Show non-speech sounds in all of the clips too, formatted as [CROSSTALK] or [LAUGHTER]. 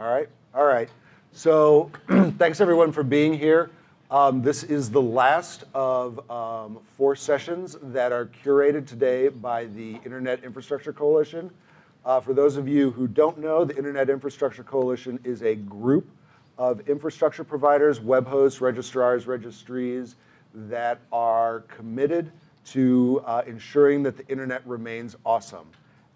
All right, all right. So [CLEARS THROAT] thanks everyone for being here. Um, this is the last of um, four sessions that are curated today by the Internet Infrastructure Coalition. Uh, for those of you who don't know, the Internet Infrastructure Coalition is a group of infrastructure providers, web hosts, registrars, registries that are committed to uh, ensuring that the internet remains awesome.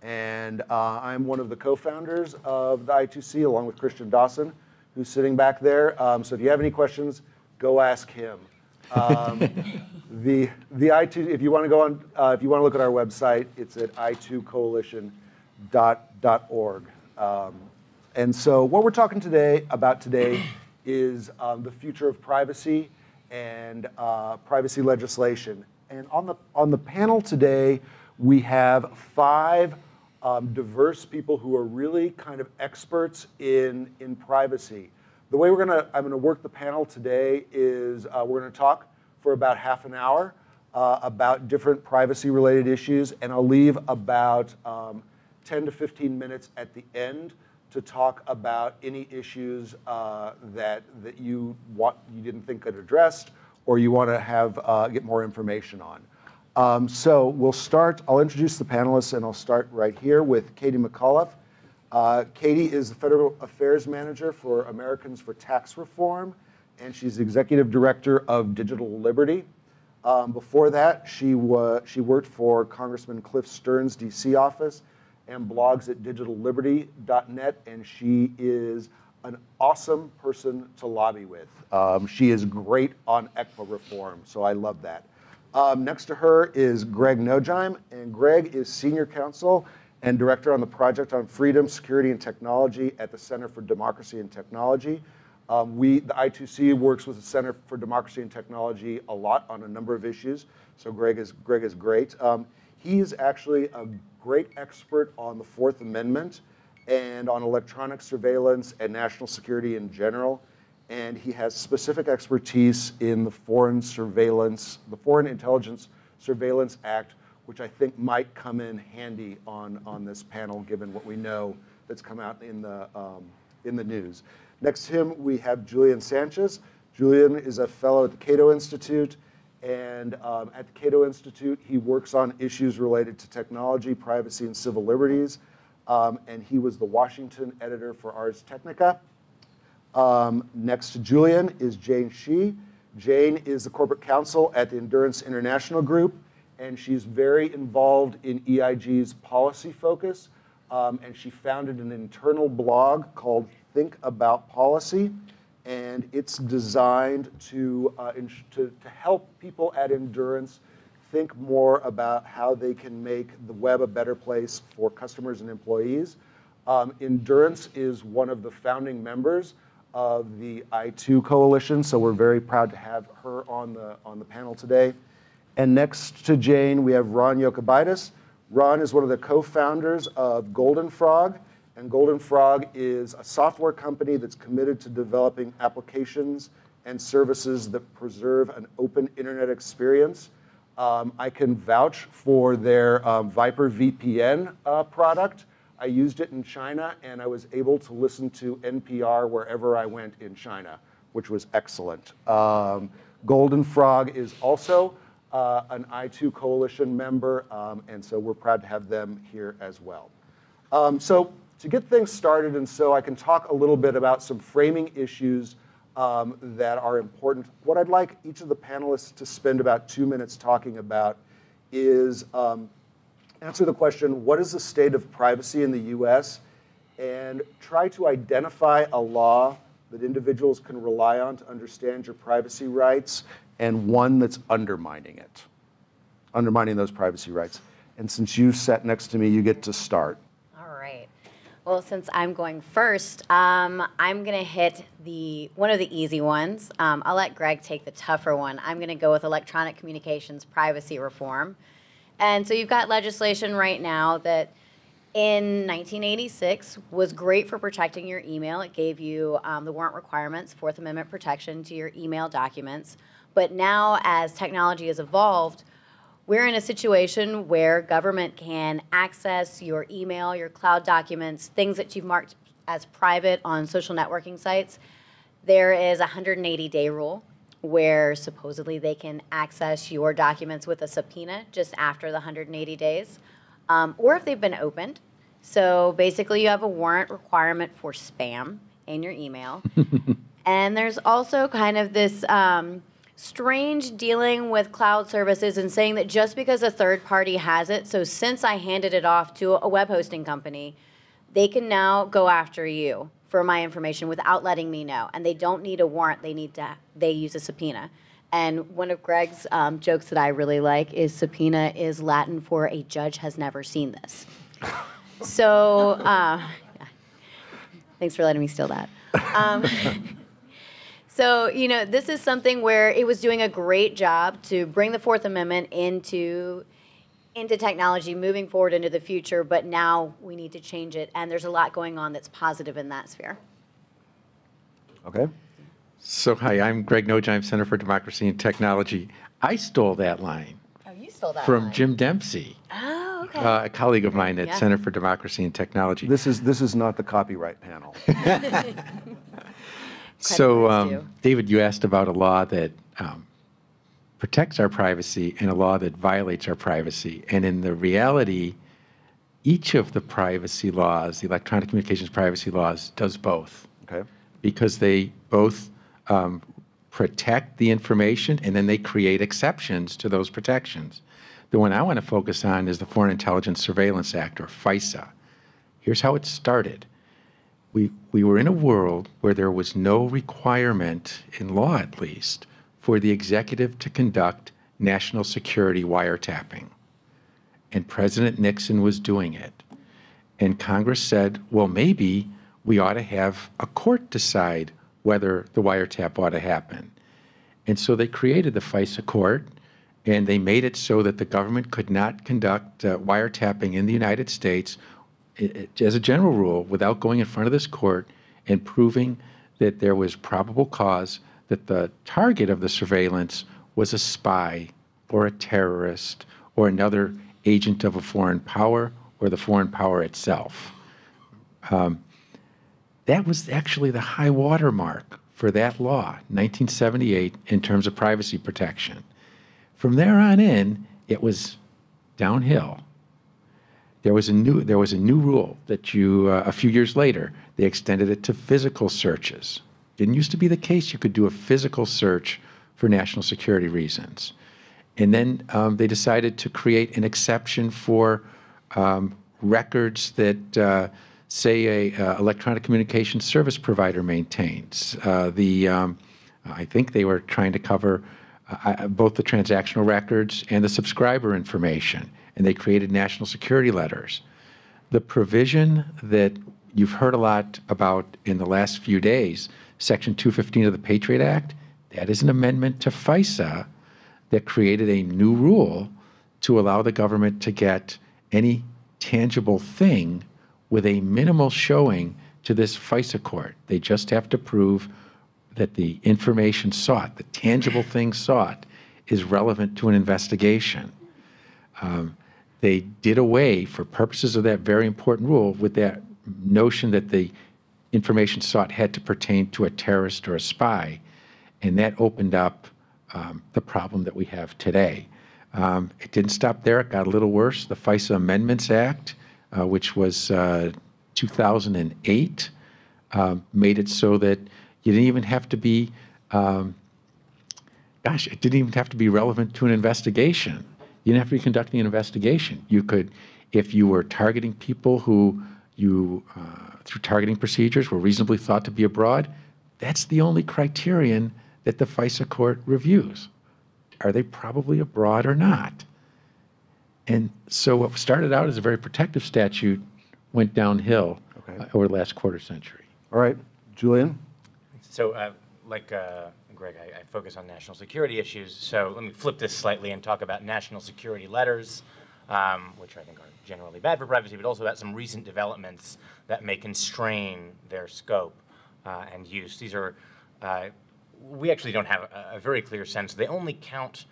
And uh, I'm one of the co-founders of the I2C along with Christian Dawson, who's sitting back there. Um, so if you have any questions, go ask him. Um, [LAUGHS] the the i2 if you want to go on uh, if you want to look at our website, it's at i2coalition.org. Um, and so what we're talking today about today is um, the future of privacy and uh, privacy legislation. And on the on the panel today, we have five um, diverse people who are really kind of experts in, in privacy. The way we're gonna, I'm gonna work the panel today is uh, we're gonna talk for about half an hour uh, about different privacy related issues, and I'll leave about um, 10 to 15 minutes at the end to talk about any issues uh, that, that you, want, you didn't think got addressed or you want to have, uh, get more information on. Um, so we'll start, I'll introduce the panelists and I'll start right here with Katie McAuliffe. Uh, Katie is the Federal Affairs Manager for Americans for Tax Reform, and she's Executive Director of Digital Liberty. Um, before that, she, she worked for Congressman Cliff Stearns' DC office and blogs at digitalliberty.net, and she is an awesome person to lobby with. Um, she is great on ECPA reform, so I love that. Um, next to her is Greg Nojeim, and Greg is Senior Counsel and Director on the Project on Freedom, Security, and Technology at the Center for Democracy and Technology. Um, we, the I2C, works with the Center for Democracy and Technology a lot on a number of issues, so Greg is, Greg is great. Um, he's actually a great expert on the Fourth Amendment and on electronic surveillance and national security in general and he has specific expertise in the Foreign Surveillance, the Foreign Intelligence Surveillance Act, which I think might come in handy on, on this panel, given what we know that's come out in the, um, in the news. Next to him, we have Julian Sanchez. Julian is a fellow at the Cato Institute, and um, at the Cato Institute, he works on issues related to technology, privacy, and civil liberties. Um, and he was the Washington editor for Ars Technica. Um, next to Julian is Jane Shih. Jane is the corporate counsel at the Endurance International Group, and she's very involved in EIG's policy focus. Um, and she founded an internal blog called Think About Policy, and it's designed to, uh, to, to help people at Endurance think more about how they can make the web a better place for customers and employees. Um, Endurance is one of the founding members of the I2 coalition, so we're very proud to have her on the, on the panel today. And next to Jane, we have Ron Yokubaitis. Ron is one of the co-founders of Golden Frog, and Golden Frog is a software company that's committed to developing applications and services that preserve an open internet experience. Um, I can vouch for their um, VyprVPN uh, product. I used it in China, and I was able to listen to NPR wherever I went in China, which was excellent. Um, Golden Frog is also uh, an I2 coalition member, um, and so we're proud to have them here as well. Um, so to get things started, and so I can talk a little bit about some framing issues um, that are important, what I'd like each of the panelists to spend about two minutes talking about is um, answer the question, what is the state of privacy in the US? And try to identify a law that individuals can rely on to understand your privacy rights and one that's undermining it, undermining those privacy rights. And since you sat next to me, you get to start. All right. Well, since I'm going first, um, I'm going to hit the one of the easy ones. Um, I'll let Greg take the tougher one. I'm going to go with electronic communications privacy reform. And so you've got legislation right now that in 1986 was great for protecting your email. It gave you um, the warrant requirements, Fourth Amendment protection to your email documents. But now, as technology has evolved, we're in a situation where government can access your email, your cloud documents, things that you've marked as private on social networking sites, there is a 180 day rule where supposedly they can access your documents with a subpoena just after the 180 days, um, or if they've been opened. So basically, you have a warrant requirement for spam in your email. [LAUGHS] and there's also kind of this um, strange dealing with cloud services and saying that just because a third party has it, so since I handed it off to a web hosting company, they can now go after you for my information without letting me know. And they don't need a warrant, they need to, they use a subpoena. And one of Greg's um, jokes that I really like is subpoena is Latin for a judge has never seen this. So, uh, thanks for letting me steal that. Um, [LAUGHS] so, you know, this is something where it was doing a great job to bring the Fourth Amendment into into technology moving forward into the future, but now we need to change it, and there's a lot going on that's positive in that sphere. Okay. So, hi, I'm Greg Nojeim, Center for Democracy and Technology. I stole that line Oh, you stole that from line. Jim Dempsey, Oh, okay. uh, a colleague of mine at Yeah. Center for Democracy and Technology. This is, this is not the copyright panel. [LAUGHS] So, um. David, you asked about a law that um, protects our privacy and a law that violates our privacy. And in the reality, each of the privacy laws, the electronic communications privacy laws, does both. Okay. because they both um, protect the information and then they create exceptions to those protections. The one I want to focus on is the Foreign Intelligence Surveillance Act, or FISA. Here's how it started. We, we were in a world where there was no requirement, in law at least, for the executive to conduct national security wiretapping. And President Nixon was doing it. And Congress said, well, maybe we ought to have a court decide whether the wiretap ought to happen. And so they created the FISA court, and they made it so that the government could not conduct uh, wiretapping in the United States as a general rule without going in front of this court and proving that there was probable cause that the target of the surveillance was a spy or a terrorist or another agent of a foreign power or the foreign power itself. Um, that was actually the high water mark for that law, 1978, in terms of privacy protection. From there on in, it was downhill. There was a new there was a new rule that you uh, a few years later they extended it to physical searches. Didn't used to be the case. You could do a physical search for national security reasons, and then um, they decided to create an exception for um, records that. Uh, say a uh, electronic communication service provider maintains. Uh, the um, I think they were trying to cover uh, both the transactional records and the subscriber information, and they created national security letters. The provision that you've heard a lot about in the last few days, Section 215 of the Patriot Act, that is an amendment to FISA that created a new rule to allow the government to get any tangible thing with a minimal showing to this FISA court. They just have to prove that the information sought, the tangible thing sought, is relevant to an investigation. Um, they did away, for purposes of that very important rule, with that notion that the information sought had to pertain to a terrorist or a spy, and that opened up um, the problem that we have today. Um, it didn't stop there, it got a little worse. The FISA Amendments Act, uh, which was uh, 2008, um, made it so that you didn't even have to be, um, gosh, it didn't even have to be relevant to an investigation. You didn't have to be conducting an investigation. You could, if you were targeting people who you, uh, through targeting procedures, were reasonably thought to be abroad, that's the only criterion that the FISA court reviews. Are they probably abroad or not? And so what started out as a very protective statute went downhill Okay. uh, over the last quarter century. All right, Julian? So, uh, like uh, Greg, I, I focus on national security issues. So let me flip this slightly and talk about national security letters, um, which I think are generally bad for privacy, but also about some recent developments that may constrain their scope uh, and use. These are, uh, we actually don't have a, a very clear sense. They only count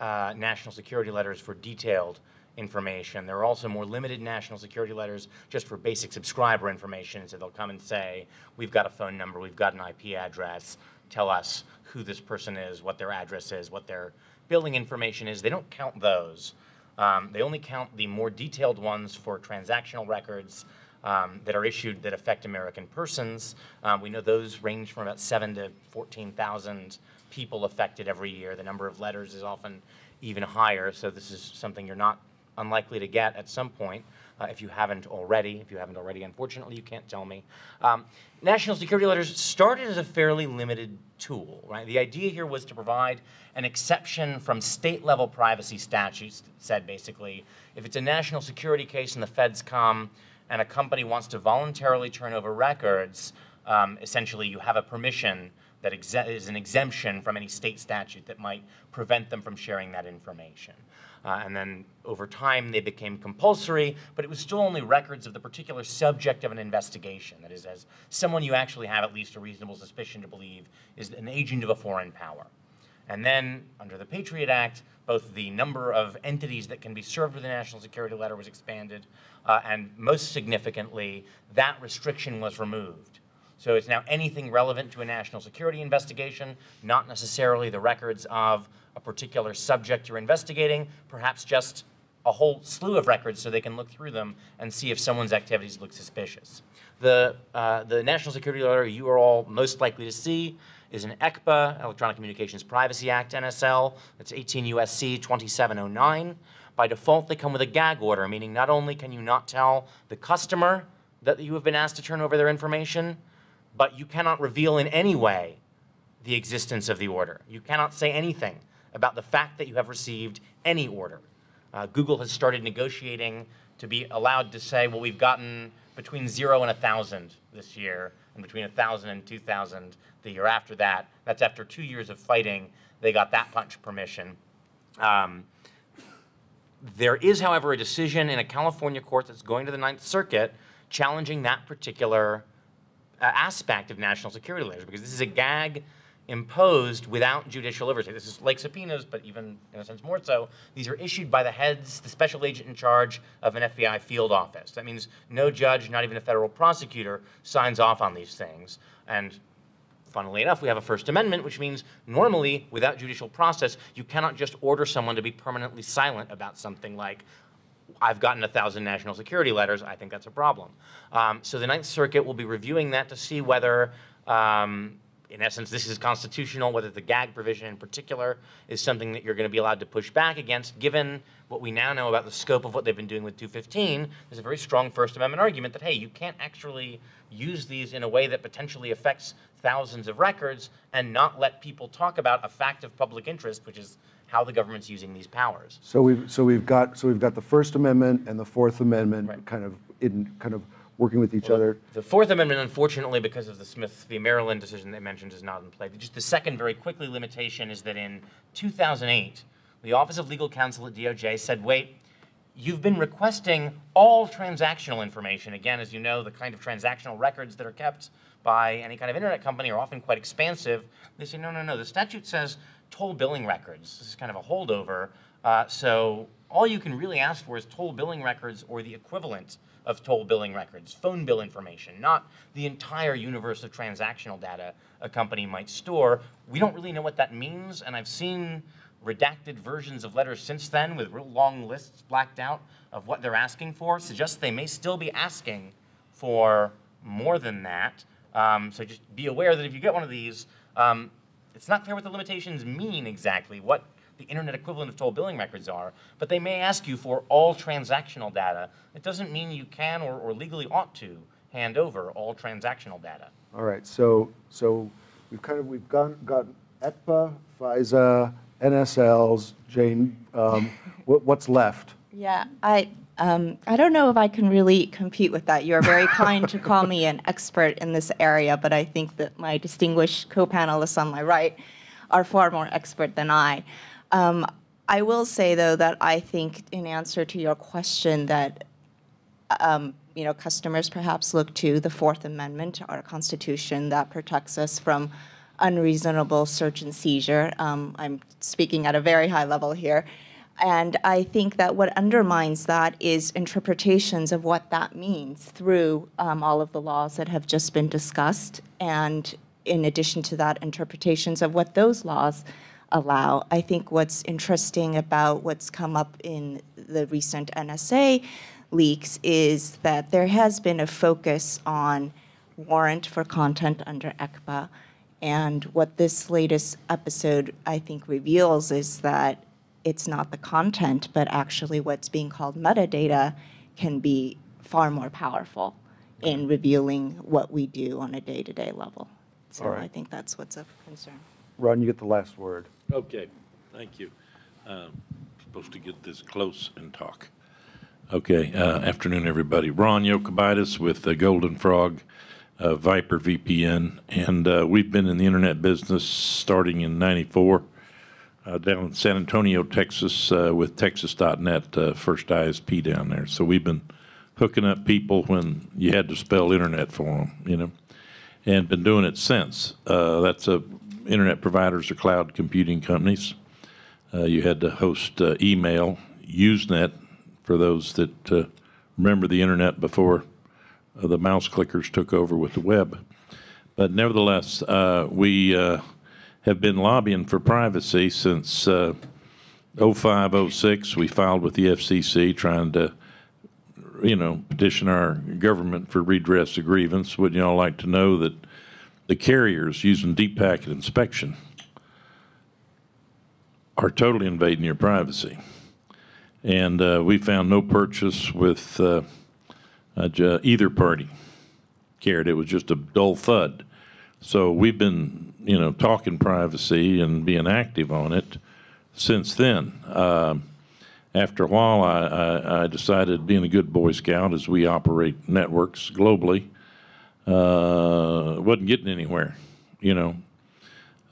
uh, national security letters for detailed information. There are also more limited national security letters just for basic subscriber information. So they'll come and say, we've got a phone number, we've got an IP address, tell us who this person is, what their address is, what their billing information is. They don't count those. Um, they only count the more detailed ones for transactional records um, that are issued that affect American persons. Um, we know those range from about seven to 14,000 people affected every year. The number of letters is often even higher, so this is something you're not unlikely to get at some point. Uh, if you haven't already, if you haven't already, unfortunately, you can't tell me. Um, national security letters started as a fairly limited tool, right? The idea here was to provide an exception from state level privacy statutes, said basically, if it's a national security case and the feds come and a company wants to voluntarily turn over records, um, essentially you have a permission that is an exemption from any state statute that might prevent them from sharing that information. Uh, and then over time, they became compulsory, but it was still only records of the particular subject of an investigation. That is, as someone you actually have at least a reasonable suspicion to believe is an agent of a foreign power. And then, under the Patriot Act, both the number of entities that can be served with a national security letter was expanded, uh, and most significantly, that restriction was removed. So it's now anything relevant to a national security investigation, not necessarily the records of a particular subject you're investigating, perhaps just a whole slew of records so they can look through them and see if someone's activities look suspicious. The, uh, the national security letter you are all most likely to see is an ECPA, Electronic Communications Privacy Act, NSL. That's 18 USC 2709. By default, they come with a gag order, meaning not only can you not tell the customer that you have been asked to turn over their information, but you cannot reveal in any way the existence of the order. You cannot say anything about the fact that you have received any order. Uh, Google has started negotiating to be allowed to say, well, we've gotten between zero and a thousand this year, and between a thousand and two thousand the year after that. That's after two years of fighting. They got that much permission. Um, there is, however, a decision in a California court that's going to the Ninth Circuit challenging that particular uh, aspect of national security letters because this is a gag imposed without judicial oversight. This is like subpoenas, but even in a sense more so. These are issued by the heads, the special agent in charge of an FBI field office. That means no judge, not even a federal prosecutor, signs off on these things. And funnily enough, we have a First Amendment, which means normally, without judicial process, you cannot just order someone to be permanently silent about something like, I've gotten a thousand national security letters. I think that's a problem. Um, so the Ninth Circuit will be reviewing that to see whether, um, in essence, this is constitutional, whether the gag provision in particular is something that you're going to be allowed to push back against, given what we now know about the scope of what they've been doing with 215. There's a very strong First Amendment argument that, hey, you can't actually use these in a way that potentially affects thousands of records and not let people talk about a fact of public interest, which is how the government's using these powers. So we've, so we've got, so we've got the First Amendment and the Fourth Amendment Right. kind of in, kind of working with each other. The Fourth Amendment, unfortunately, because of the Smith v. Maryland decision they mentioned, is not in play. Just the second, very quickly, limitation is that in 2008, the Office of Legal Counsel at DOJ said, wait, you've been requesting all transactional information. Again, as you know, the kind of transactional records that are kept by any kind of internet company are often quite expansive. They say, no, no, no, the statute says toll billing records. This is kind of a holdover. Uh, so all you can really ask for is toll billing records or the equivalent of toll billing records, phone bill information, not the entire universe of transactional data a company might store. We don't really know what that means, and I've seen redacted versions of letters since then with real long lists blacked out of what they're asking for, suggests they may still be asking for more than that. Um, so just be aware that if you get one of these, um, it's not clear what the limitations mean exactly, what the internet equivalent of toll billing records are, but they may ask you for all transactional data. It doesn't mean you can or, or legally ought to hand over all transactional data. All right, so, so we've kind of, we've gone, got ECPA, FISA, NSLs, Jane, um, what, what's left? Yeah, I, um, I don't know if I can really compete with that. You're very [LAUGHS] kind to call me an expert in this area, but I think that my distinguished co-panelists on my right are far more expert than I. Um, I will say, though, that I think in answer to your question that um, you know, customers perhaps look to the Fourth Amendment, our Constitution, that protects us from unreasonable search and seizure. Um, I'm speaking at a very high level here. And I think that what undermines that is interpretations of what that means through um, all of the laws that have just been discussed. And in addition to that, interpretations of what those laws allow. I think what's interesting about what's come up in the recent NSA leaks is that there has been a focus on warrant for content under ECPA. And what this latest episode, I think, reveals is that it's not the content, but actually what's being called metadata can be far more powerful in revealing what we do on a day-to-day level. So right. I think that's what's of concern. Ron, you get the last word. Okay, thank you. Um, Supposed to get this close and talk. Okay, uh, afternoon, everybody. Ron Yokubaitis with the Golden Frog, uh, VyprVPN, and uh, we've been in the internet business starting in '94 uh, down in San Antonio, Texas, uh, with Texas.net, uh, first ISP down there. So we've been hooking up people when you had to spell internet for them, you know, and been doing it since. Uh, That's a, internet providers or cloud computing companies. Uh, You had to host uh, email, Usenet, for those that uh, remember the internet before uh, the mouse clickers took over with the web. But nevertheless, uh, we uh, have been lobbying for privacy since uh, 05, 06. We filed with the FCC trying to, you know, petition our government for redress of grievance. Wouldn't you all like to know that the carriers using deep packet inspection are totally invading your privacy? And uh, we found no purchase with uh, uh, either party cared. It was just a dull thud. So we've been, you know, talking privacy and being active on it since then. Um after a while, I, I, I decided, being a good Boy Scout, as we operate networks globally, uh, wasn't getting anywhere, you know.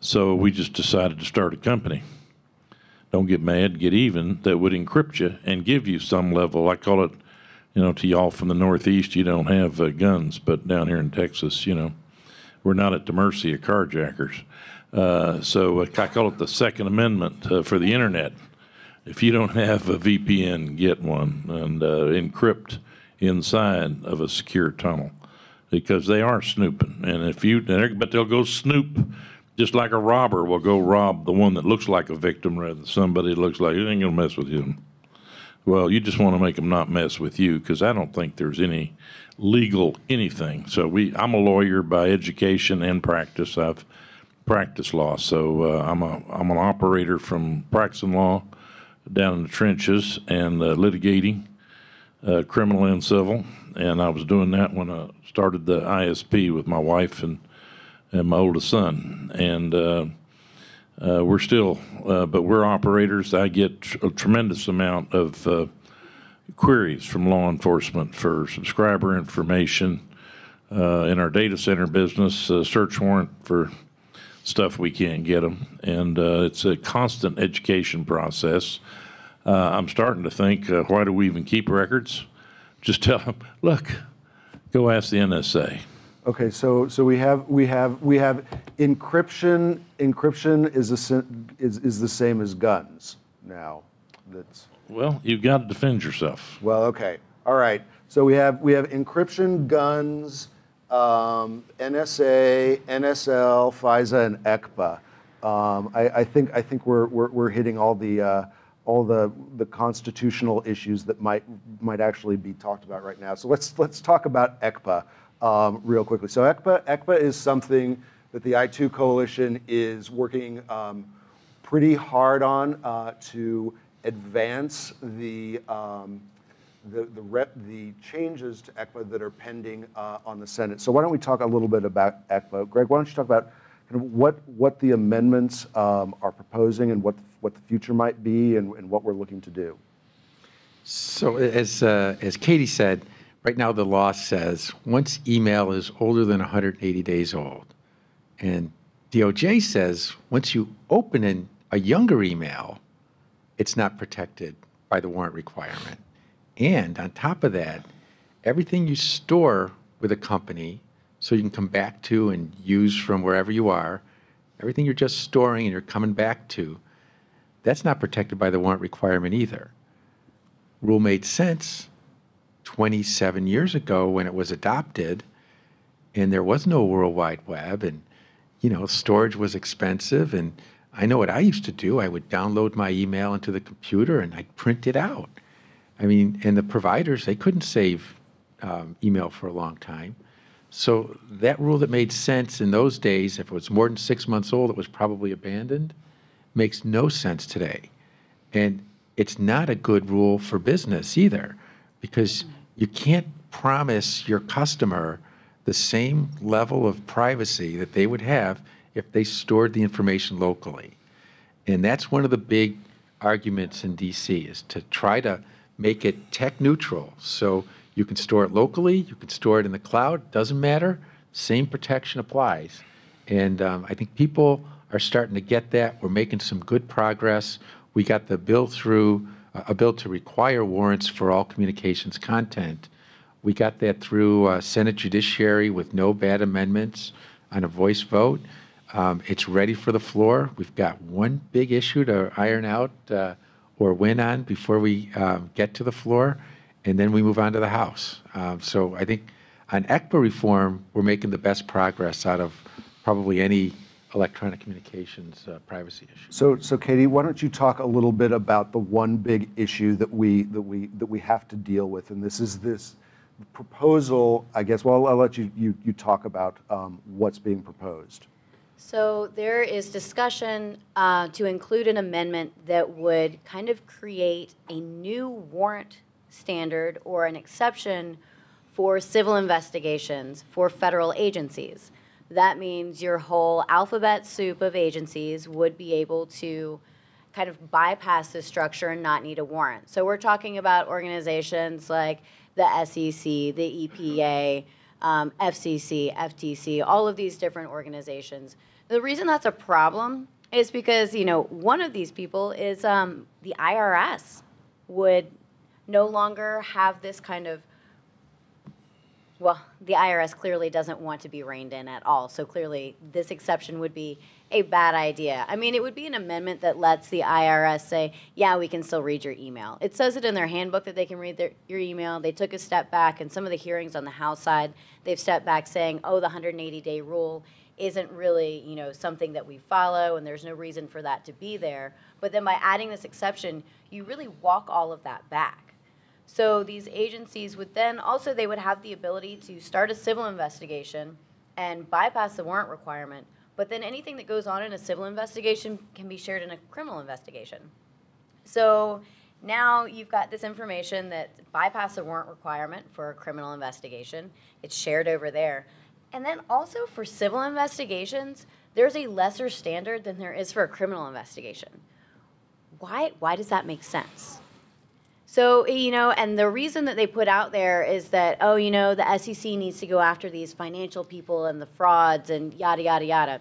So we just decided to start a company. Don't get mad, get even, that would encrypt you and give you some level. I call it, you know, to y'all from the Northeast, you don't have uh, guns, but down here in Texas, you know, we're not at the mercy of carjackers. Uh, so I call it the Second Amendment uh, for the internet. If you don't have a VPN, get one and uh, encrypt inside of a secure tunnel because they are snooping. And if you, but they'll go snoop just like a robber will go rob the one that looks like a victim rather than somebody that looks like it ain't gonna mess with you. Well, you just want to make them not mess with you because I don't think there's any legal anything. So we, I'm a lawyer by education and practice. I've practiced law, so uh, I'm a I'm an operator from practicing law down in the trenches and uh, litigating, uh, criminal and civil. And I was doing that when I started the ISP with my wife and and my oldest son. And uh, uh, we're still, uh, but we're operators. I get tr- a tremendous amount of uh, queries from law enforcement for subscriber information uh, in our data center business, uh, search warrant for stuff we can't get them. And it's a constant education process. I'm starting to think, why do we even keep records? Just tell them, look, go ask the NSA. Okay, so, so we have, we have, we have encryption, encryption is, a, is, is the same as guns now. That's, Well, you've got to defend yourself. well, okay, all right. So we have, we have encryption, guns, um, NSA, NSL, FISA, and ECPA. Um, I, I think, I think we're, we're, we're hitting all the, uh, all the, the constitutional issues that might, might actually be talked about right now. So let's, let's talk about ECPA um, real quickly. So ECPA, ECPA is something that the I2 coalition is working um, pretty hard on uh, to advance the, um, the, the, rep, the changes to ECPA that are pending uh, on the Senate. So why don't we talk a little bit about ECPA? Greg, why don't you talk about what, what the amendments um, are proposing and what, what the future might be and, and what we're looking to do? So as, uh, as Katie said, right now the law says once email is older than 180 days old, and DOJ says once you open an, a younger email, it's not protected by the warrant requirement. And on top of that, everything you store with a company, so you can come back to and use from wherever you are, everything you're just storing and you're coming back to, That's not protected by the warrant requirement either. Rule made sense 27 years ago when it was adopted, and there was no World Wide Web, and you know, storage was expensive. And I know what I used to do. I would download my email into the computer and I'd print it out. I mean, and the providers, they couldn't save um, email for a long time. So that rule that made sense in those days, if it was more than six months old, it was probably abandoned, makes no sense today. And it's not a good rule for business either, because you can't promise your customer the same level of privacy that they would have if they stored the information locally. And that's one of the big arguments in DC is to try to make it tech neutral. So you can store it locally, you can store it in the cloud, doesn't matter, same protection applies. And um, I think people are starting to get that. We're making some good progress. We got the bill through, uh, a bill to require warrants for all communications content. We got that through uh, Senate Judiciary with no bad amendments on a voice vote. Um, It's ready for the floor. We've got one big issue to iron out uh, or win on before we um, get to the floor, and then we move on to the House. Um, So I think on ECPA reform, we're making the best progress out of probably any electronic communications uh, privacy issue. So, so Katie, why don't you talk a little bit about the one big issue that we, that we, that we have to deal with? And this is this proposal, I guess, well, I'll let you, you, you talk about um, what's being proposed. So there is discussion uh, to include an amendment that would kind of create a new warrant standard or an exception for civil investigations for federal agencies. That means your whole alphabet soup of agencies would be able to kind of bypass this structure and not need a warrant. So we're talking about organizations like the SEC, the EPA, um, FCC, FTC, all of these different organizations. The reason that's a problem is because you know one of these people is um, the IRS would no longer have this kind of well, the IRS clearly doesn't want to be reined in at all. So clearly, this exception would be a bad idea. I mean, it would be an amendment that lets the IRS say, yeah, we can still read your email. It says it in their handbook that they can read their, your email. They took a step back, and some of the hearings on the House side, they've stepped back saying, oh, the 180 day rule isn't really, you know, something that we follow, and there's no reason for that to be there. But then by adding this exception, you really walk all of that back. So these agencies would then also they would have the ability to start a civil investigation and bypass the warrant requirement. But then anything that goes on in a civil investigation can be shared in a criminal investigation. So now you've got this information that bypass the warrant requirement for a criminal investigation. It's shared over there. And then also for civil investigations, there's a lesser standard than there is for a criminal investigation. Why why does that make sense? So, eh, you know, and the reason that they put out there is that, oh, you know, the SEC needs to go after these financial people and the frauds and yada, yada, yada.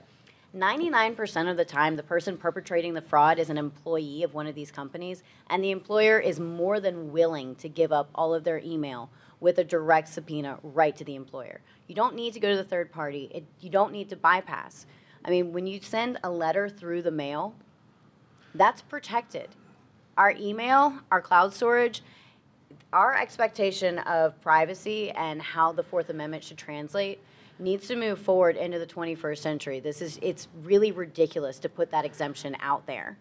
99% of the time, the person perpetrating the fraud is an employee of one of these companies, and the employer is more than willing to give up all of their email with a direct subpoena right to the employer. You don't need to go to the third party, it, you don't need to bypass. I mean, when you send a letter through the mail, that's protected our email, our cloud storage, our expectation of privacy and how the Fourth Amendment should translate needs to move forward into the 21st century. This is it's really ridiculous to put that exemption out there.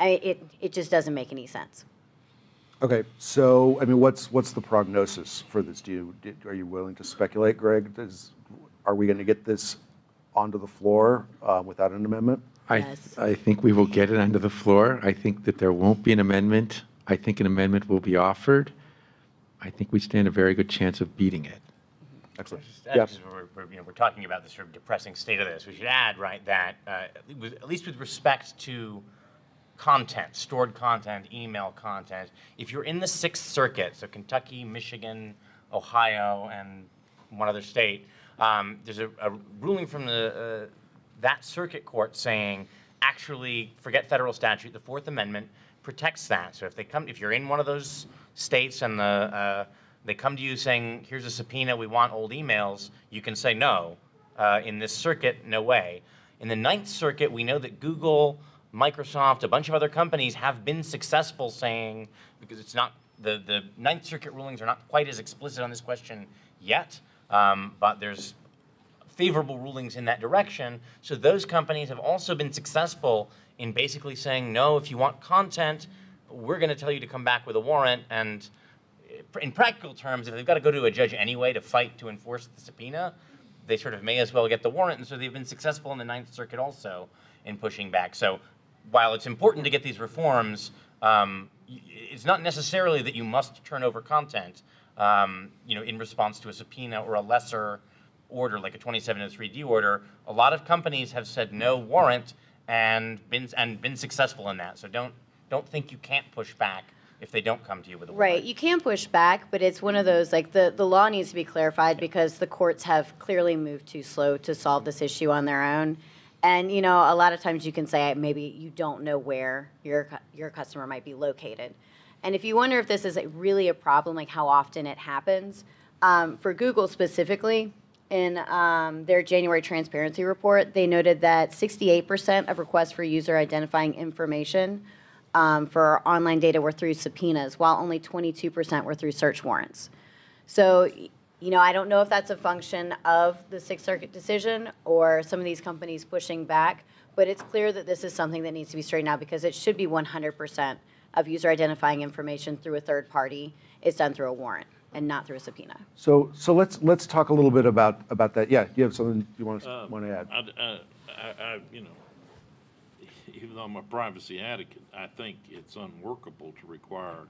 I, it it just doesn't make any sense. Okay, so, I mean, what's, what's the prognosis for this? Do you, are you willing to speculate, Greg? Does, are we going to get this onto the floor uh, without an amendment? I, Yes. I think we will get it under the floor. I think that there won't be an amendment. I think an amendment will be offered. I think we stand a very good chance of beating it. Excellent. Just add, we're, we're, you know, we're talking about the sort of depressing state of this. We should add, right, that uh, with, at least with respect to content, stored content, email content, if you're in the Sixth Circuit, so Kentucky, Michigan, Ohio, and one other state, um, there's a, a ruling from the uh, that circuit court saying, actually, forget federal statute. The Fourth Amendment protects that. So if they come, if you're in one of those states and the uh, they come to you saying, here's a subpoena, we want old emails, you can say no. Uh, in this circuit, no way. In the Ninth Circuit, we know that Google Microsoft, a bunch of other companies have been successful saying, because it's not, the, the Ninth Circuit rulings are not quite as explicit on this question yet, um, but there's favorable rulings in that direction. So those companies have also been successful in basically saying, no, if you want content, we're going to tell you to come back with a warrant. And in practical terms, if they've got to go to a judge anyway to fight to enforce the subpoena, they sort of may as well get the warrant. And so they've been successful in the Ninth Circuit also in pushing back. So while it's important to get these reforms, um, it's not necessarily that you must turn over content, um, you know, in response to a subpoena or a lesser order, like a 2703D order. A lot of companies have said no warrant and been and been successful in that. So don't don't think you can't push back if they don't come to you with a warrant. Right, you can push back, but it's one of those, like, the, the law needs to be clarified because the courts have clearly moved too slow to solve this issue on their own. And, you know, a lot of times you can say, maybe you don't know where your, your customer might be located. And if you wonder if this is a- really a problem, like how often it happens, um, for Google specifically, in um, their January transparency report, they noted that 68% of requests for user identifying information um, for online data were through subpoenas, while only 22% were through search warrants. So, you know, I don't know if that's a function of the Sixth Circuit decision or some of these companies pushing back, but it's clear that this is something that needs to be straightened out because it should be 100% of user identifying information through a third party is done through a warrant and not through a subpoena. So, so let's, let's talk a little bit about, about that. Yeah, you have something you want to, want to add? I, I, I, I- you know, even though I'm a privacy advocate, I think it's unworkable to require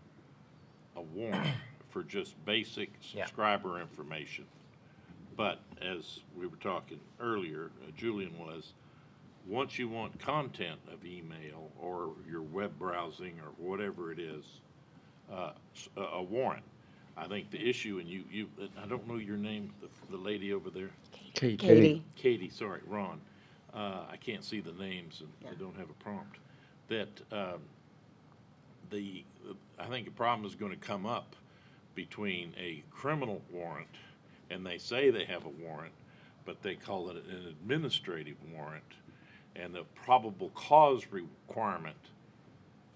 a warrant for just basic Yeah. subscriber information. But as we were talking earlier, uh, Julian was, once you want content of email or your web browsing or whatever it is, uh, s- a, a warrant. I think the issue, and you, you, I don't know your name, the, the lady over there. Katie. Katie. Katie, sorry, Ron, uh, I can't see the names and I don't have a prompt, that, um, the, I think a problem is gonna come up between a criminal warrant, and they say they have a warrant, but they call it an administrative warrant, and the probable cause requirement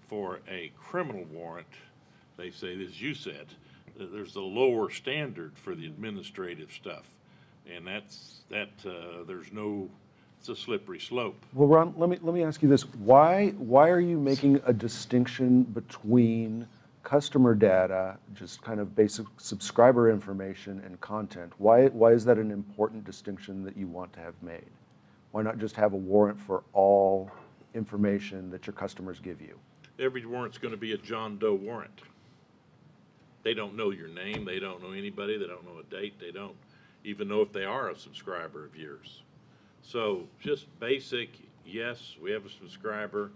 for a criminal warrant, they say, as you said, that there's a lower standard for the administrative stuff. And that's, that, uh, there's no, it's a slippery slope. Well, Ron, let me, let me ask you this. Why, why are you making a distinction between customer data, just kind of basic subscriber information and content? Why, why is that an important distinction that you want to have made? Why not just have a warrant for all information that your customers give you? Every warrant's gonna be a John Doe warrant. They don't know your name, they don't know anybody, they don't know a date, they don't even know if they are a subscriber of yours. So just basic, yes, we have a subscriber,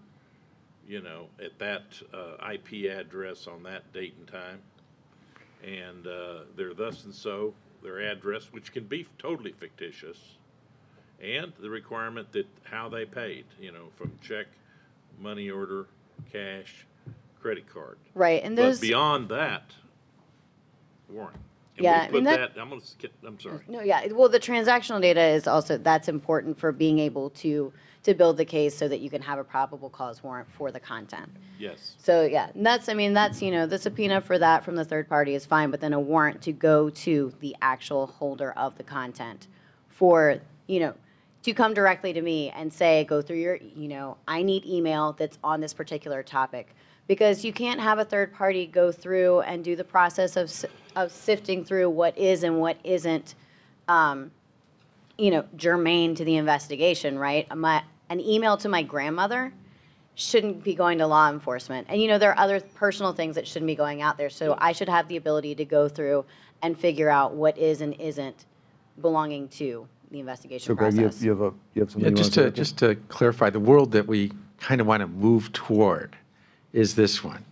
you know, at that, uh, IP address on that date and time. And, uh, they're thus and so, their address, which can be totally fictitious. And the requirement that how they paid, you know, from check, money order, cash, credit card. Right, and But those. beyond that, warrant. And Yeah, we I mean, put that- I'm gonna skip, I'm sorry. No, yeah, well, the transactional data is also, that's important for being able to, to build the case so that you can have a probable cause warrant for the content. Yes, So, yeah, and that's, I mean, that's, you know, the subpoena for that from the third party is fine, but then a warrant to go to the actual holder of the content for, you know, to come directly to me and say, go through your, you know, I need email that's on this particular topic. Because you can't have a third party go through and do the process of, of sifting through what is and what isn't, um, you know, germane to the investigation, right? My, an email to my grandmother shouldn't be going to law enforcement. And you know, there are other personal things that shouldn't be going out there. So I should have the ability to go through and figure out what is and isn't belonging to the investigation So Greg, you have, you have a, you have something Yeah, you just to to, just to clarify, the world that we kind of want to move toward is this one.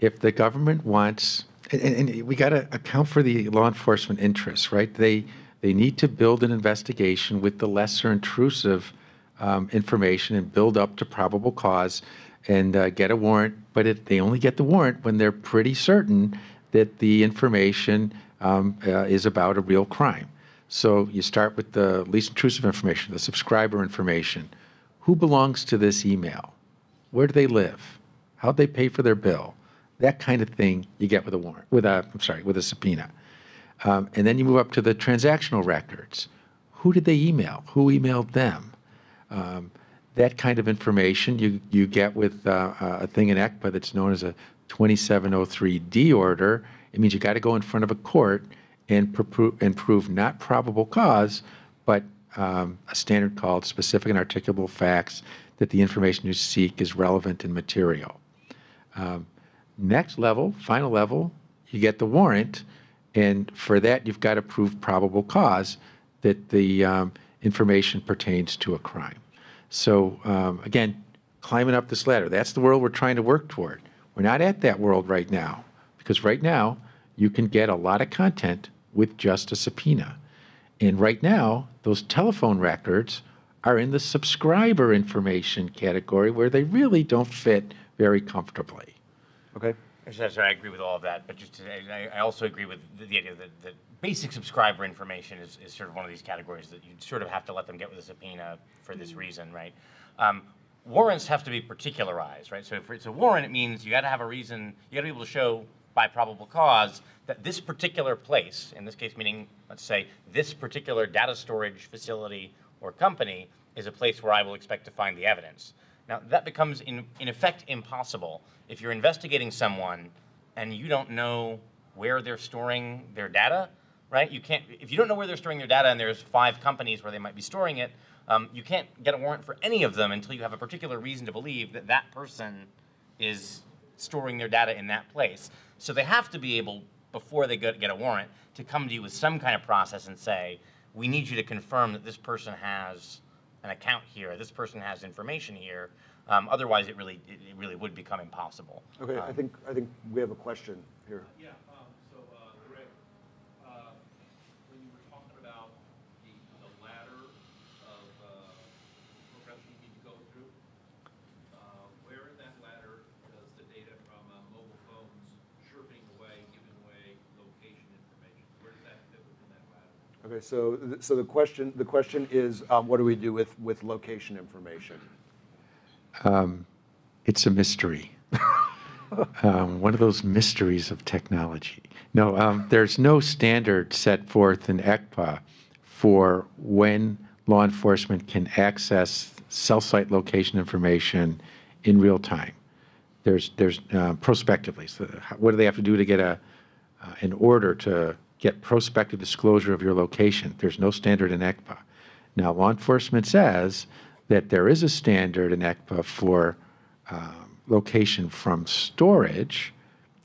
If the government wants, and, and we got to account for the law enforcement interests, right? They, they need to build an investigation with the lesser intrusive um, information and build up to probable cause and uh, get a warrant, but it, they only get the warrant when they're pretty certain that the information um, uh, is about a real crime. So you start with the least intrusive information, the subscriber information. Who belongs to this email? where do they live, how'd they pay for their bill, that kind of thing you get with a warrant, with a, I'm sorry, with a subpoena. Um, and then you move up to the transactional records. Who did they email? Who emailed them? Um, that kind of information you, you get with uh, a thing in ECPA that's known as a 2703D order. It means you got to go in front of a court and, and prove not probable cause, but um, a standard called specific and articulable facts that the information you seek is relevant and material. Um, next level, final level, you get the warrant, and for that you've got to prove probable cause that the um, information pertains to a crime. So um, again, climbing up this ladder, that's the world we're trying to work toward. We're not at that world right now because right now you can get a lot of content with just a subpoena. And right now, those telephone records are in the subscriber information category where they really don't fit very comfortably. Okay. So, so I agree with all of that, but just to, I, I also agree with the, the idea that, that basic subscriber information is, is sort of one of these categories that you sort of have to let them get with a subpoena for this reason, right? Um, warrants have to be particularized, right? So if it's a warrant, it means you got to have a reason, you got to be able to show by probable cause that this particular place, in this case meaning, let's say, this particular data storage facility or company is a place where I will expect to find the evidence. Now, that becomes, in, in effect, impossible if you're investigating someone and you don't know where they're storing their data, right? You can't, if you don't know where they're storing their data and there's five companies where they might be storing it, um, you can't get a warrant for any of them until you have a particular reason to believe that that person is storing their data in that place. So they have to be able, before they get a warrant, to come to you with some kind of process and say, we need you to confirm that this person has an account here, this person has information here. Um, otherwise, it really, it, it really would become impossible. Okay, I think, I think we have a question here. Yeah, um, so, uh, Greg, uh, when you were talking about the, the ladder of, uh, programs you need to go through, uh, where in that ladder does the data from, uh, mobile phones chirping away, giving away location information, where does that fit within that ladder? Okay, so, th- so the question, the question is, um, what do we do with, with location information? It's a mystery. [LAUGHS] um, one of those mysteries of technology. No, um, there's no standard set forth in ECPA for when law enforcement can access cell site location information in real time. There's, there's uh, prospectively. So, what do they have to do to get a, uh, an order to get prospective disclosure of your location? There's no standard in ECPA. Now, law enforcement says that there is a standard in ECPA for um, location from storage,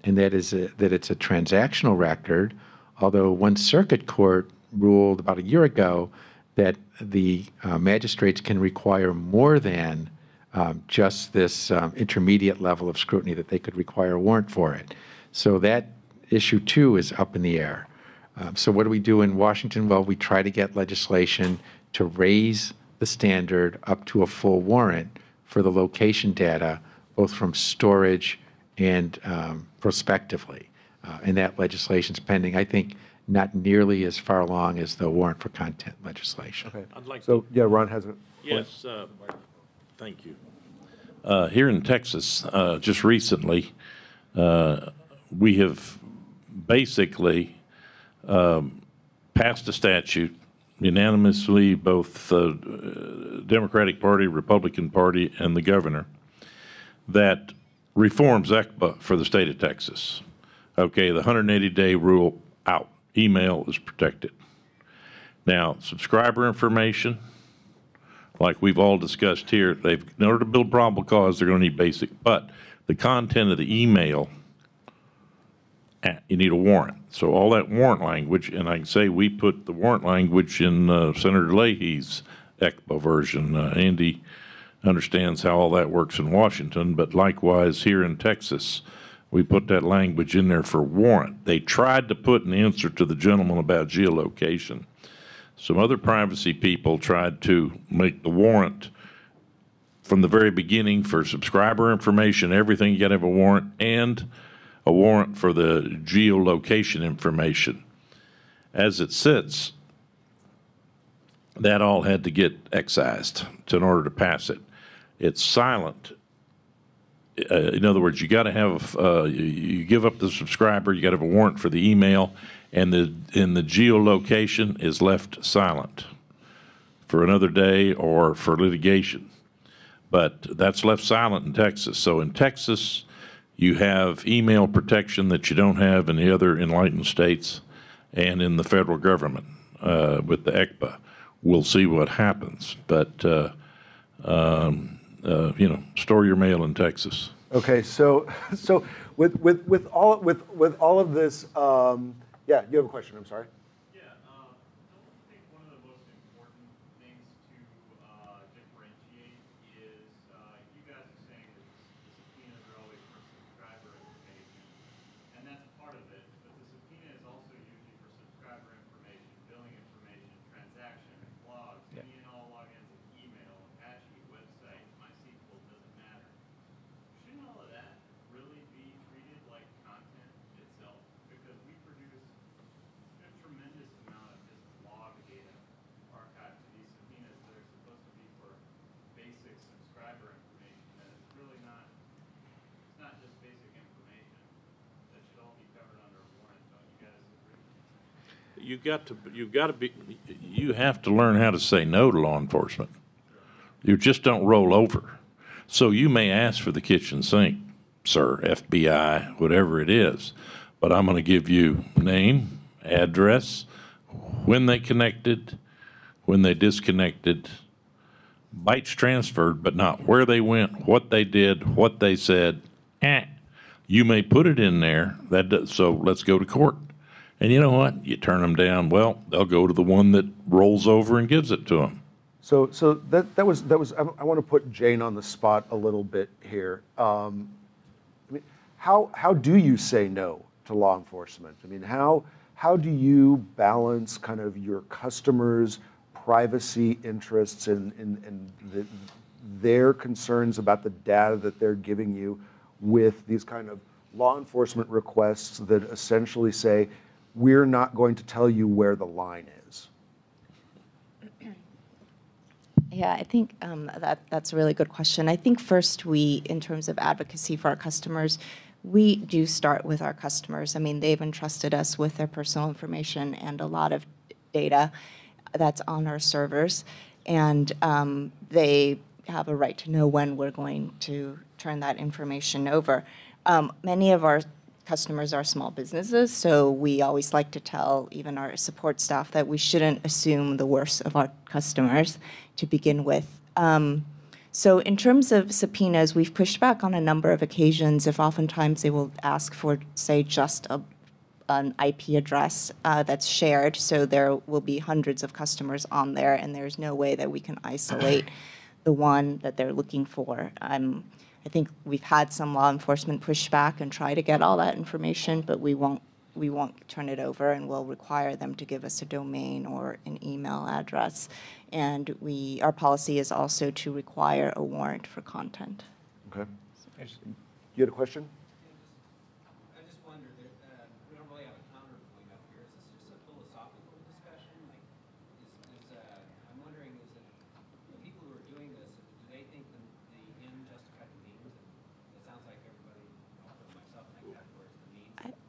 and that is a, that it's a transactional record. Although one circuit court ruled about a year ago that the uh, magistrates can require more than um, just this um, intermediate level of scrutiny, that they could require a warrant for it. So that issue too is up in the air. Um, so what do we do in Washington? Well, we try to get legislation to raise the standard up to a full warrant for the location data, both from storage and um, prospectively. Uh, and that legislation's pending. I think not nearly as far along as the warrant for content legislation. Okay, I'd like so, yeah, Ron has a. Yes, uh, thank you. Uh, Here in Texas, uh, just recently, uh, we have basically um, passed a statute unanimously, both the Democratic Party, Republican Party, and the governor, that reforms ECPA for the state of Texas. Okay, the 180-day rule out. Email is protected. Now, subscriber information, like we've all discussed here, they've, in order to build probable cause, they're going to need basic, but the content of the email, you need a warrant. So all that warrant language, and I can say we put the warrant language in uh, Senator Leahy's ECPA version. Uh, Andy understands how all that works in Washington, but likewise here in Texas, we put that language in there for warrant. They tried to put an answer to the gentleman about geolocation. Some other privacy people tried to make the warrant from the very beginning for subscriber information, everything, you gotta have a warrant, and a warrant for the geolocation information. As it sits, that all had to get excised to, in order to pass it. It's silent uh, in other words, you got to have, uh, you, you give up the subscriber, you got to have a warrant for the email, and the, and the geolocation is left silent for another day or for litigation. But that's left silent in Texas. So in Texas, you have email protection that you don't have in the other enlightened states and in the federal government uh, with the ECPA. We'll see what happens. But, uh, um, uh, you know, store your mail in Texas. Okay, so, [LAUGHS] so with, with, with all, with, with all of this, um, yeah, you have a question, I'm sorry? Yeah, uh, don't you think one of the most important things to uh, differentiate is, uh, you guys are saying that the subpoenas are always for subscriber information, and that's part of it, but the subpoena is also usually for subscriber information, billing information, transactions, logs, Yeah. any and all logins of email, Apache, website, MySQL, doesn't matter. Shouldn't all of that really be treated like content itself? Because we produce a tremendous amount of just log data archived to these subpoenas that are supposed to be for basic subscriber information, that it's really not, it's not just basic information. That should all be covered under a warrant, don't you guys agree? You've got to, you've got to be, you have to learn how to say no to law enforcement. You just don't roll over. So you may ask for the kitchen sink, sir, FBI, whatever it is, but I'm going to give you name, address, when they connected, when they disconnected, bytes transferred, but not where they went, what they did, what they said. Eh. You may put it in there. That does, so let's go to court. And you know what? You turn them down. Well, they'll go to the one that rolls over and gives it to them. So, so that, that was, that was, I, I want to put Jane on the spot a little bit here. Um, I mean, how, how do you say no to law enforcement? I mean, how, how do you balance kind of your customers' privacy interests and, and, and the, their concerns about the data that they're giving you with these kind of law enforcement requests that essentially say, we're not going to tell you where the line is? Yeah, I think um, that that's a really good question. I think first we, in terms of advocacy for our customers, we do start with our customers. I mean, they've entrusted us with their personal information and a lot of data that's on our servers, and um, they have a right to know when we're going to turn that information over. Um, many of our customers are small businesses, so we always like to tell even our support staff that we shouldn't assume the worst of our customers to begin with. Um, so in terms of subpoenas, we've pushed back on a number of occasions if oftentimes they will ask for, say, just a, an IP address uh, that's shared. So there will be hundreds of customers on there, and there's no way that we can isolate the one that they're looking for. Um, I think we've had some law enforcement push back and try to get all that information, but we won't, we won't turn it over, and we'll require them to give us a domain or an email address. And we, our policy is also to require a warrant for content. Okay. You had a question? I just wondered, that, uh, we don't really have a counterpoint up here. Is this just a philosophical discussion? Like, is, is, uh, I'm wondering, is it, the people who are doing this, do they think the, the end justified the means? And it sounds like everybody, also myself, think that where's the means.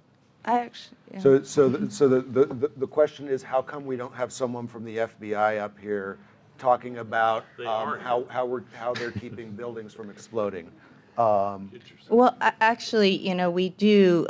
I actually, yeah. So, so, the- so the, the, the- the question is, how come we don't have someone from the FBI up here talking about um, how, how we're, how they're keeping [LAUGHS] buildings from exploding? Um, Well, actually, you know, we do,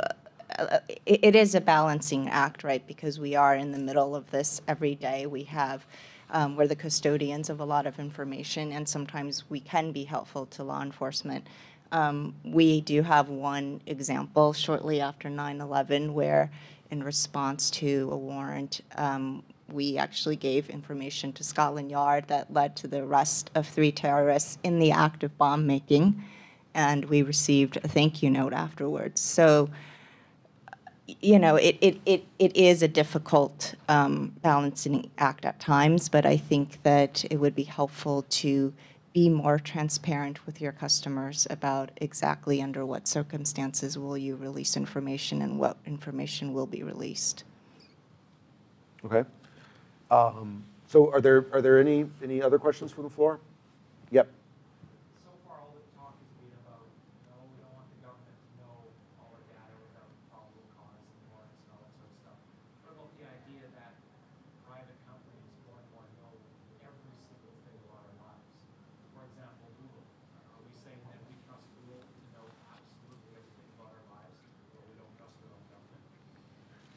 uh, it it is a balancing act, right? Because we are in the middle of this every day. We have, um, we're the custodians of a lot of information, and sometimes we can be helpful to law enforcement. Um, We do have one example shortly after 9/11 where, in response to a warrant, um, we actually gave information to Scotland Yard that led to the arrest of three terrorists in the act of bomb making and we received a thank you note afterwards. So, you know, it, it, it, it is a difficult um, balancing act at times, but I think that it would be helpful to be more transparent with your customers about exactly under what circumstances will you release information and what information will be released. Okay. Um, So are there, are there any, any other questions from the floor? Yep. so far all the talk has been about no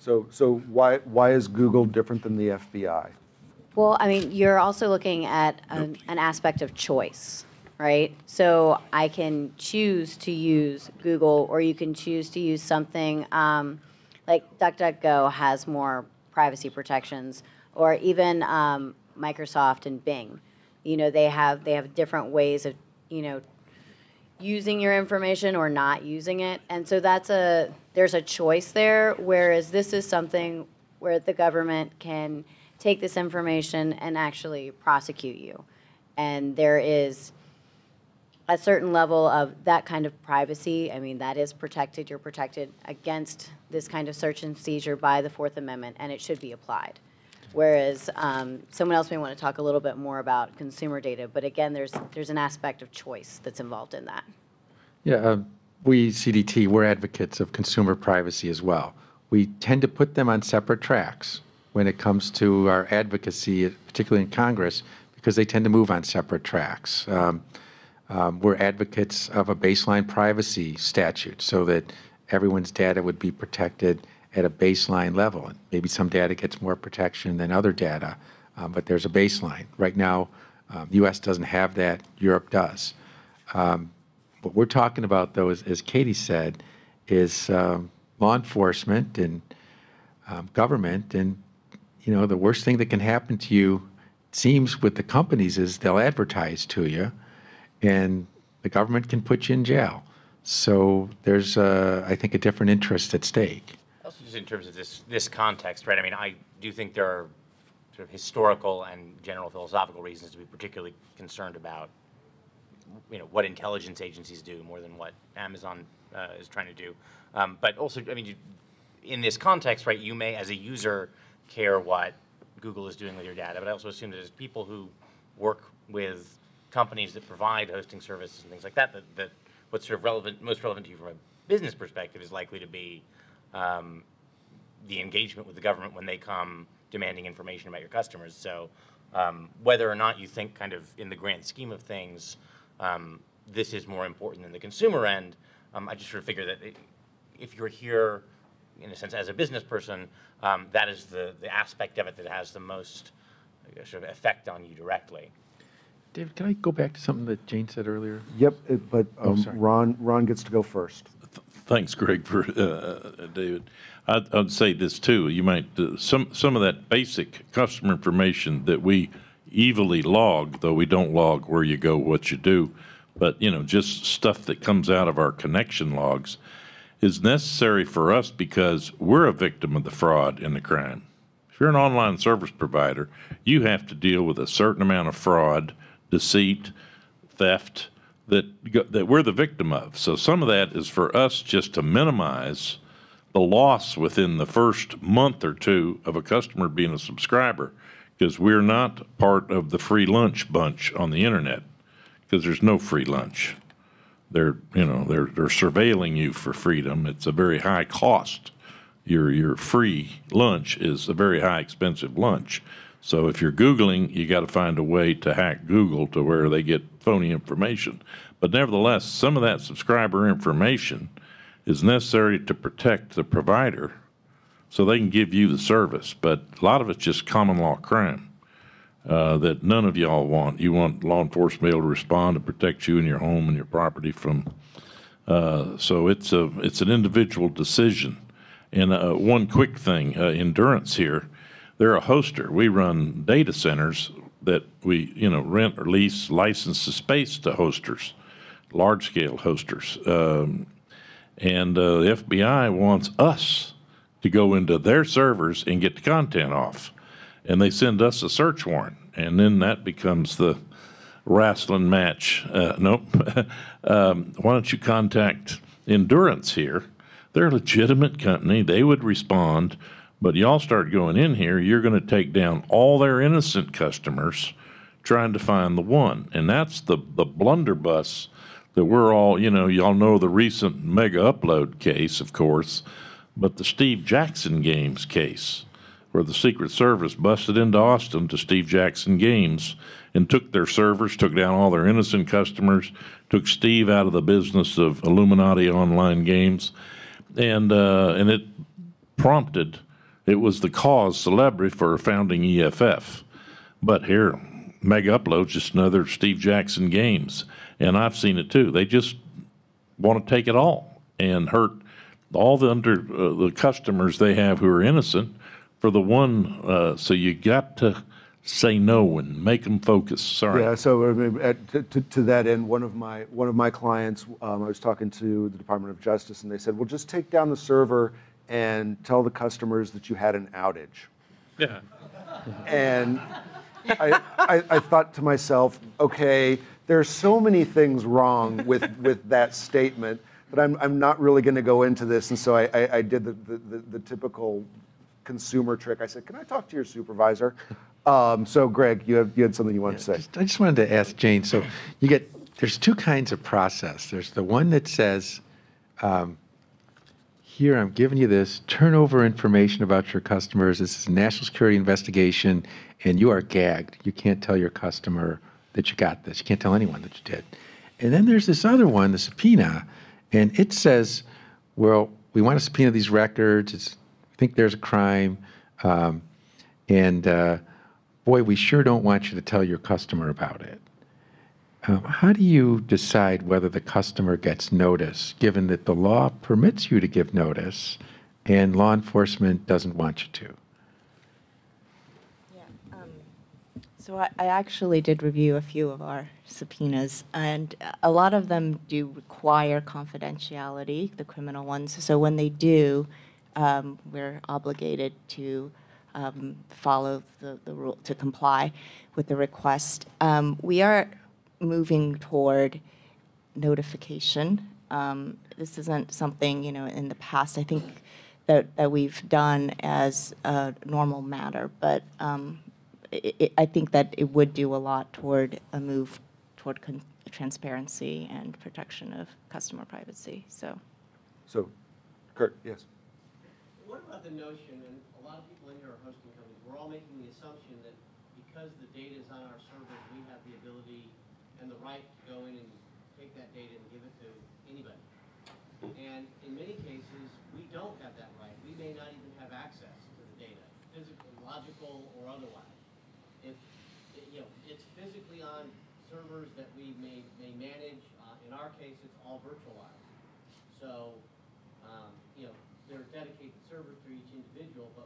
So, so why, why is Google different than the FBI? Well, I mean, you're also looking at an, an aspect of choice, right? So I can choose to use Google, or you can choose to use something um, like DuckDuckGo has more privacy protections, or even um, Microsoft and Bing. You know, they have they have different ways of you know using your information or not using it. And so that's a there's a choice there whereas this is something where the government can take this information and actually prosecute you. And there is a certain level of that kind of privacy. I mean, that is protected. You're protected against this kind of search and seizure by the Fourth Amendment, and it should be applied. Whereas um, someone else may want to talk a little bit more about consumer data, but again, there's there's an aspect of choice that's involved in that. Yeah, uh, we, CDT, we're advocates of consumer privacy as well. We tend to put them on separate tracks when it comes to our advocacy, particularly in Congress, because they tend to move on separate tracks. Um, um, We're advocates of a baseline privacy statute so that everyone's data would be protected at a baseline level. And Maybe some data gets more protection than other data, um, but there's a baseline. Right now, um, US doesn't have that, Europe does. Um, What we're talking about, though, is, as Katie said, is um, law enforcement and um, government. And, you know, the worst thing that can happen to you, seems with the companies, is they'll advertise to you, and the government can put you in jail. So there's, uh, I think, a different interest at stake. Just in terms of this, this context, right, I mean, I do think there are sort of historical and general philosophical reasons to be particularly concerned about, you know, what intelligence agencies do more than what Amazon uh, is trying to do. Um, But also, I mean, you- in this context, right, you may, as a user, care what Google is doing with your data, but I also assume that as people who work with companies that provide hosting services and things like that, that, that what's sort of relevant, most relevant to you from a business perspective is likely to be um, the engagement with the government when they come demanding information about your customers. So um, whether or not you think kind of in the grand scheme of things, um, this is more important than the consumer end, um, I just sort of figure that it, if you're here, in a sense, as a business person, um, that is the, the aspect of it that has the most guess, sort of effect on you directly. David, can I go back to something that Jane said earlier? Yep, it- but Oh, um, sorry. Ron, Ron gets to go first. Thanks, Greg, for, uh, David. I'd, I'd say this too, you might, uh, some, some of that basic customer information that we evilly log, though we don't log where you go, what you do, but, you know, just stuff that comes out of our connection logs is necessary for us because we're a victim of the fraud and the crime. If you're an online service provider, you have to deal with a certain amount of fraud, deceit, theft that that we're the victim of. So some of that is for us just to minimize the loss within the first month or two of a customer being a subscriber because we're not part of the free lunch bunch on the internet because there's no free lunch. They're, you know, they're, they're surveilling you for freedom. It's a very high cost. Your, your free lunch is a very high expensive lunch. So if you're Googling, you got to find a way to hack Google to where they get phony information. But nevertheless, some of that subscriber information is necessary to protect the provider so they can give you the service. But a lot of it's just common law crime uh, that none of y'all want. You want law enforcement to be able to respond and protect you and your home and your property from. Uh, so it's a it's an individual decision. And uh, one quick thing, uh, endurance here, they're a hoster. We run data centers that we you know rent or lease license the space to hosters, large scale hosters. Um, and uh, the FBI wants us to go into their servers and get the content off. And they send us a search warrant. And then that becomes the wrestling match. Uh, nope. [LAUGHS] um, why don't you contact Endurance here? They're a legitimate company. They would respond. But y'all start going in here, you're going to take down all their innocent customers trying to find the one. And that's the, the blunderbuss that we're all, you know, y'all know the recent Megaupload case, of course, but the Steve Jackson Games case, where the Secret Service busted into Austin to Steve Jackson Games and took their servers, took down all their innocent customers, took Steve out of the business of Illuminati online games, and uh, and it prompted It was the cause celebre for founding EFF. But here, Megaupload's just another Steve Jackson Games, and I've seen it too. They just want to take it all and hurt all the under uh, the customers they have who are innocent for the one. Uh, so you got to say no and make them focus. Sorry. Yeah, so I mean, at- to- to to that end, one of my, one of my clients, um, I was talking to the Department of Justice, and they said, well, just take down the server and tell the customers that you had an outage. Yeah. And I, I, I thought to myself, okay, there are so many things wrong with, with that statement that I'm, I'm not really going to go into this. And so I, I, I did the, the, the, typical consumer trick. I said, can I talk to your supervisor? Um, so Greg, you have, you had something you wanted to say. Just- I just wanted to ask Jane, so you get, there's two kinds of process. There's the one that says, um, here, I'm giving you this, turn over information about your customers. This is a national security investigation, and you are gagged. You can't tell your customer that you got this. You can't tell anyone that you did. And then there's this other one, the subpoena, and it says, well, we want to subpoena these records. It's, we think there's a crime. Um, and uh, boy, we sure don't want you to tell your customer about it. Um, how do you decide whether the customer gets notice, given that the law permits you to give notice and law enforcement doesn't want you to? So I, I actually did review a few of our subpoenas, and a lot of them do require confidentiality, the criminal ones. So when they do, um, we're obligated to um, follow the, the rule, to comply with the request. Um, we are moving toward notification. Um, This isn't something, you know, in the past, I think, that, that we've done as a normal matter, but um, i i I think that it would do a lot toward a move toward con- transparency and protection of customer privacy, so. So, Kurt, yes. What about the notion, and a lot of people in here are hosting companies, we're all making the assumption that because the data is on our servers, we have the ability and the right to go in and take that data and give it to anybody. And in many cases, we don't have that right. We may not even have access to the data, physical, logical, or otherwise. If, it- you know, it's physically on servers that we may, may manage, uh, in our case, it's all virtualized. So, um, you know, there are dedicated servers for each individual, but,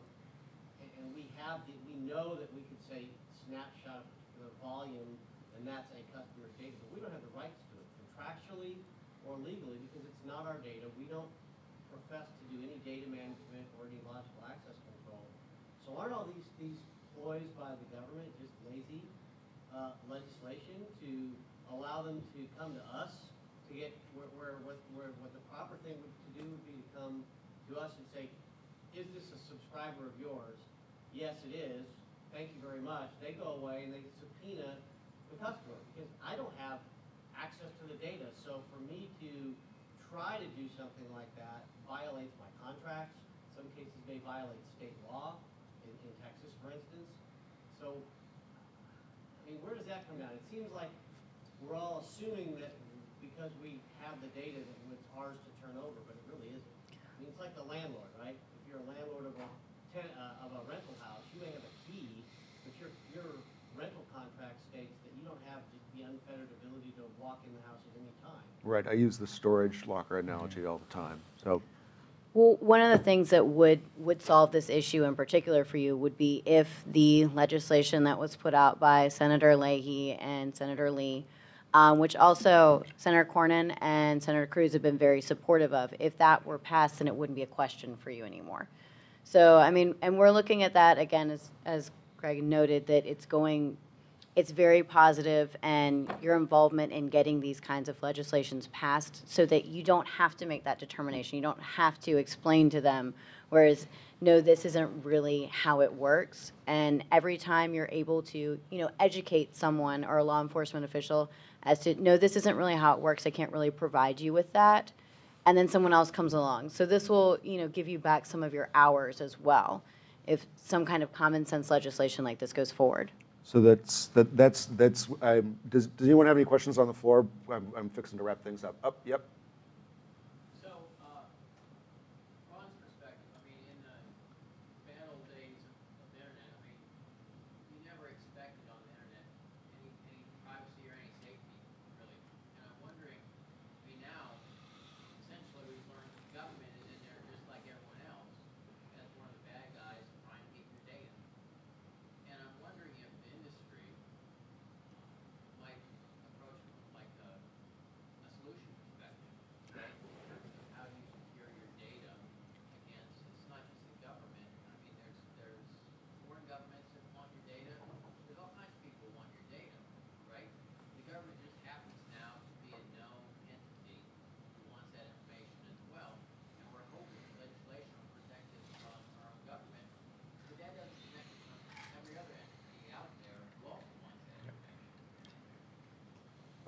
and, we have, the we know that we could say snapshot the volume, and that's a customer's data, but we don't have the rights to it contractually or legally, because it's not our data. We don't profess to do any data management or any logical access control. So aren't all these, these ploys by the government just lazy, uh, legislation to allow them to come to us to get, where, where, what, where, what the proper thing to do would be to come to us and say, is this a subscriber of yours? Yes, it is. Thank you very much. They go away and they subpoena the customer because I don't have access to the data. So for me to try to do something like that violates my contracts. Some cases may violate state law in, in Texas, for instance. So, I mean, where does that come down? It seems like we're all assuming that because we have the data that it's ours to turn over, but it really isn't. I mean, it's like the landlord, right? If you're a landlord of a ten, uh, of a rental house, you may have a key, but your, your rental contract states that you don't have the- the unfettered ability to walk in the house at any time. Right, I use the storage locker analogy all the time. So, Well, one of the things that would, would solve this issue in particular for you would be if the legislation that was put out by Senator Leahy and Senator Lee, um, which also Senator Cornyn and Senator Cruz have been very supportive of, if that were passed, then it wouldn't be a question for you anymore. So, I mean, and we're looking at that, again, as, as Greg noted, that it's going, it's very positive, and your involvement in getting these kinds of legislations passed so that you don't have to make that determination. You don't have to explain to them, whereas, no, this isn't really how it works. And every time you're able to, you know, educate someone or a law enforcement official as to, no, this isn't really how it works, I can't really provide you with that and then someone else comes along. So this will, you know, give you back some of your hours as well, if some kind of common sense legislation like this goes forward. So that's, that, that's, that's, um, does, does anyone have any questions on the floor? I'm, I'm fixing to wrap things up. Up, yep.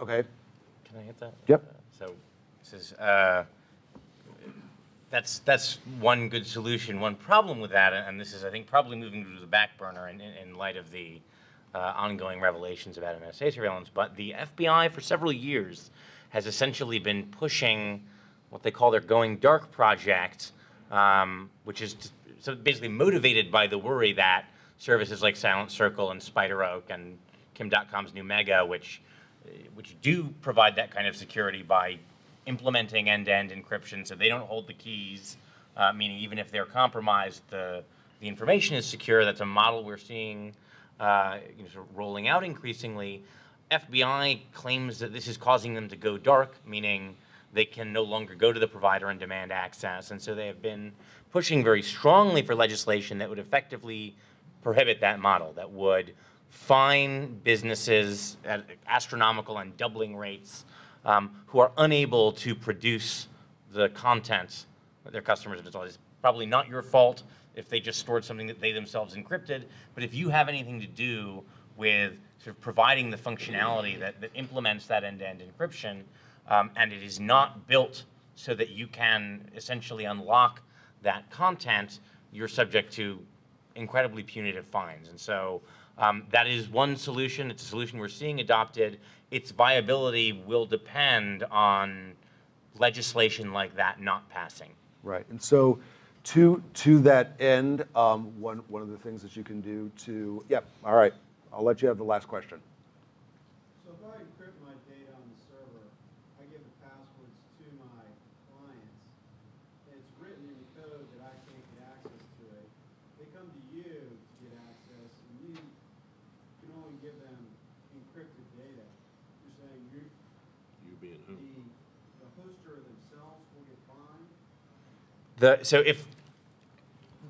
Okay, Can I hit that? Yep. So this is, uh, that's, that's one good solution. One problem with that, and this is, I think, probably moving to the back burner in, in in light of the uh, ongoing revelations about NSA surveillance, but the FBI for several years has essentially been pushing what they call their Going Dark project, um, which is so basically motivated by the worry that services like Silent Circle and SpiderOak and Kim Dotcom's new Mega, which which do provide that kind of security by implementing end-to-end encryption, so they don't hold the keys. Uh, meaning, even if they're compromised, the the information is secure. That's a model we're seeing uh, you know, sort of rolling out increasingly. FBI claims that this is causing them to go dark, meaning they can no longer go to the provider and demand access. And so they have been pushing very strongly for legislation that would effectively prohibit that model, that would fine businesses at astronomical and doubling rates um, who are unable to produce the content that their customers have installed. It's probably not your fault if they just stored something that they themselves encrypted, but if you have anything to do with sort of providing the functionality that, that implements that end-to-end encryption, um, and it is not built so that you can essentially unlock that content, you're subject to incredibly punitive fines. And so um, that is one solution. It's a solution we're seeing adopted. Its viability will depend on legislation like that not passing. right. And so to, to that end, um, one, one of the things that you can do to, yep, all right, I'll let you have the last question. So if I encrypt my data on the server, I give the passwords to my clients, and it's written in the code that I can't get access to it. They come to you to get access, and you can only give them encrypted data. You're saying you, You being the, the hoster themselves will get fined? The, so if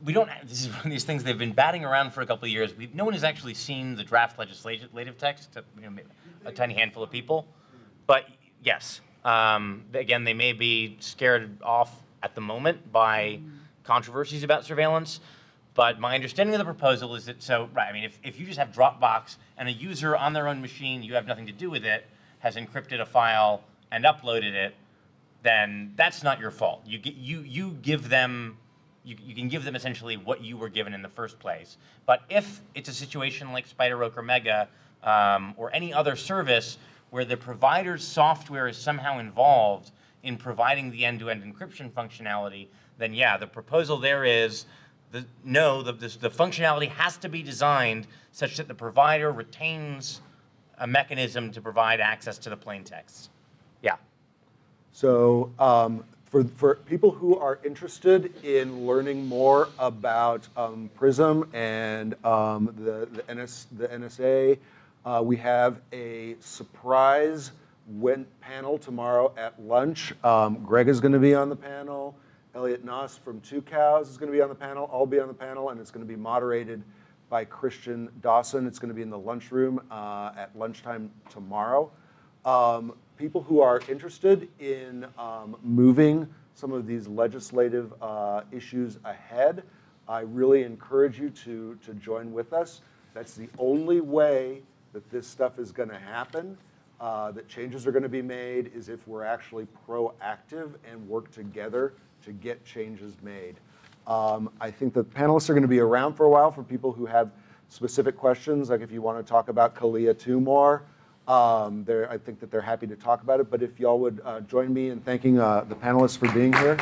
we don't, have- this is one of these things they've been batting around for a couple of years. We, no one has actually seen the draft legislative text, you know, a tiny handful of people. But yes, um, again, they may be scared off at the moment by controversies about surveillance. But my understanding of the proposal is that, so, right, I mean, if, if you just have Dropbox and a user on their own machine, you have nothing to do with it, has encrypted a file and uploaded it, then that's not your fault. You, you, you give them, you, you can give them essentially what you were given in the first place. But if it's a situation like SpiderOak or Mega um, or any other service where the provider's software is somehow involved in providing the end-to-end encryption functionality, then yeah, the proposal there is the, no, the, the functionality has to be designed such that the provider retains a mechanism to provide access to the plain text. So um, for, for people who are interested in learning more about um, PRISM and um, the, the, NS, the NSA, uh, we have a surprise panel tomorrow at lunch. Um, Greg is going to be on the panel. Elliot Noss from Tucows is going to be on the panel. I'll be on the panel, and it's going to be moderated by Christian Dawson. It's going to be in the lunchroom uh, at lunchtime tomorrow. Um, people who are interested in um, moving some of these legislative uh, issues ahead, I really encourage you to, to join with us. That's the only way that this stuff is going to happen, uh, that changes are going to be made, is if we're actually proactive and work together to get changes made. Um, I think the panelists are going to be around for a while for people who have specific questions, like if you want to talk about CALEA 2 more. Um, I think that they're happy to talk about it, but if y'all would uh, join me in thanking uh, the panelists for being here.